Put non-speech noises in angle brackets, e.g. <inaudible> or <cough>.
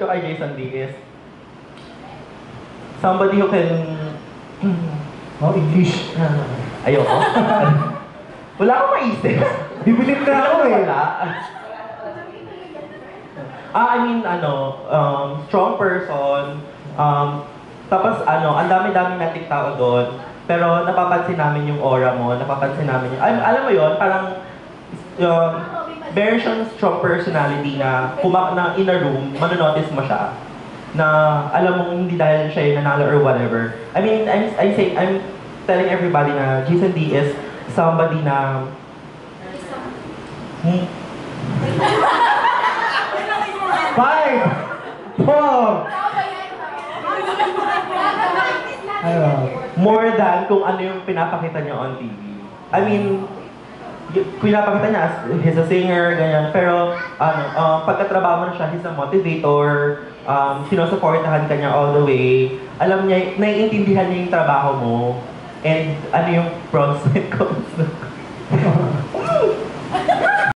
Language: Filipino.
ko kay Jason D is somebody who can... <clears throat> Oh, English. Ayoko. <laughs> Wala akong maisip. Bibilip ka ako eh. Wala. Ah, I mean, ano, um, strong person. Um, tapos, ano, ang dami-dami nating tao doon. Pero napapansin namin yung aura mo, napapansin namin yung... Al- alam mo yon parang um, very siyang strong personality na kuma na in a room, manonotice mo siya na alam mong hindi dahil siya yung nanalo or whatever. I mean, I'm, I'm saying, I'm telling everybody na Jason D is somebody na Hmm, Five! Four! Ayun. more than kung ano yung pinapakita niya on TV. I mean, pinapakita niya he's a singer, ganyan. Pero, ano, uh, pagkatrabaho na siya, he's a motivator, um, sinusuportahan ka niya all the way. Alam niya, naiintindihan niya yung trabaho mo, and ano yung pros and cons.